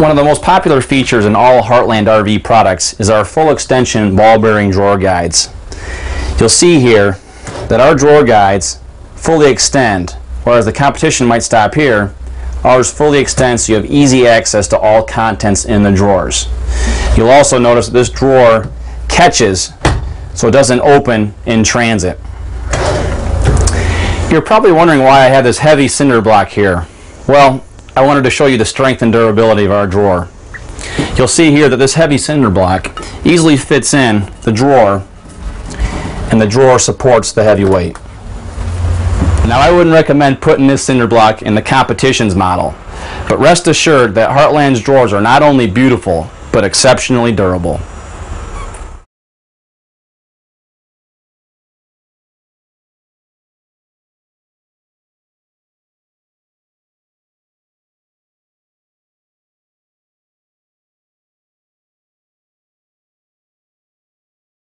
One of the most popular features in all Heartland RV products is our full extension ball bearing drawer guides. You'll see here that our drawer guides fully extend, whereas the competition might stop here. Ours fully extends so you have easy access to all contents in the drawers. You'll also notice that this drawer catches so it doesn't open in transit. You're probably wondering why I have this heavy cinder block here. Well, I wanted to show you the strength and durability of our drawer. You'll see here that this heavy cinder block easily fits in the drawer and the drawer supports the heavy weight. Now I wouldn't recommend putting this cinder block in the competition's model, but rest assured that Heartland's drawers are not only beautiful, but exceptionally durable.